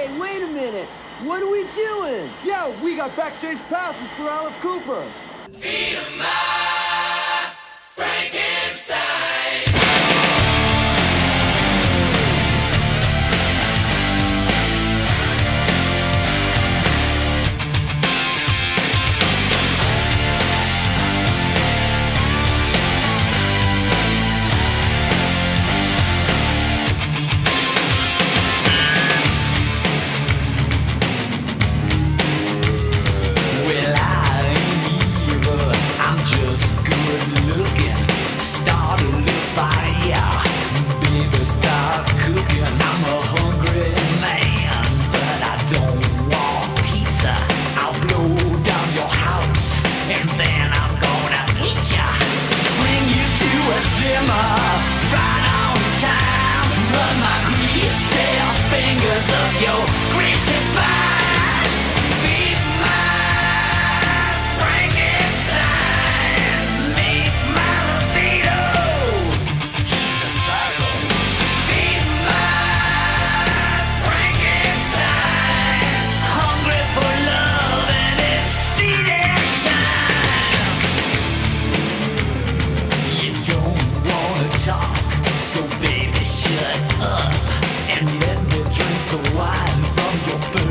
Hey, wait a minute. What are we doing? Yeah, we got backstage passes for Alice Cooper. Feed him out. simmer right on time. Run my greasy fingers up your Shut up and let me drink the wine from your food.